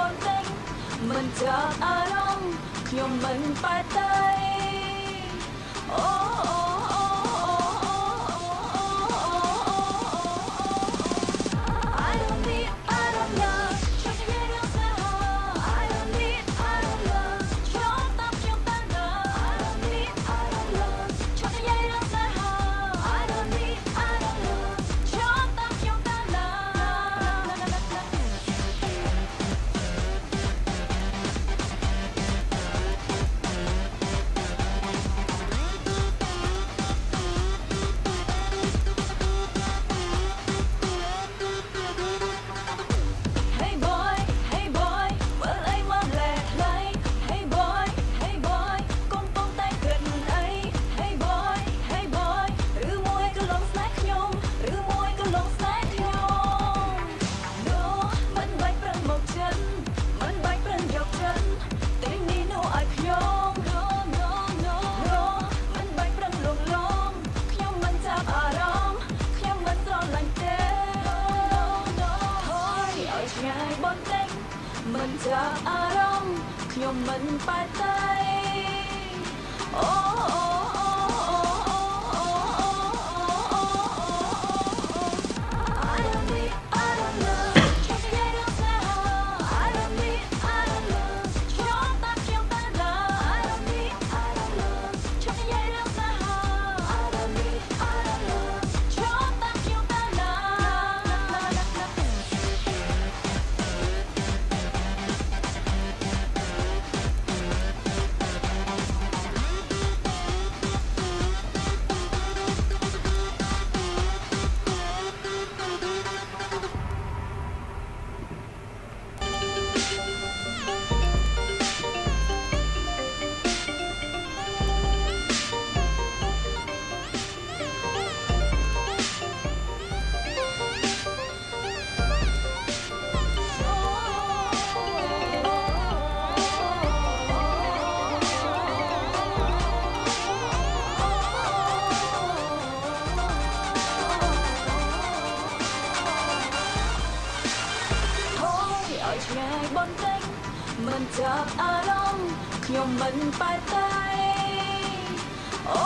បនទិញមិនចាប់អារម្មណ៍ខ្ញុំមិនបែតទេអូ ឆ្ងាយបន្តិចមិនចាប់អារម្មណ៍ខ្ញុំមិនបែកទេអូ បំពេញមិនចាប់អារម្មណ៍ខ្ញុំមិនបែកទេអូ